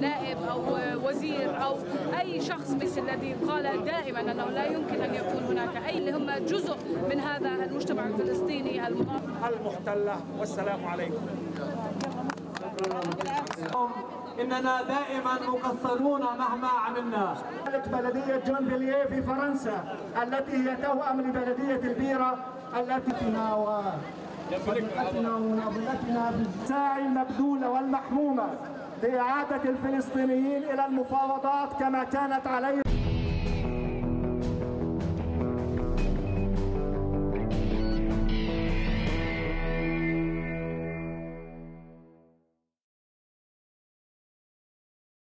نائب أو وزير أو أي شخص مثل الذي قال دائما أنه لا يمكن أن يكون هناك أي اللي هم جزء من هذا المجتمع الفلسطيني المحتلة والسلام عليكم. إننا دائما مقصرون مهما عملنا. بلدية جونفيليه في فرنسا التي هي توأم لبلدية البيرة التي تناوى صديقتنا ونابلتنا بالساعي المبذولة والمحمومة لإعادة الفلسطينيين إلى المفاوضات كما كانت عليه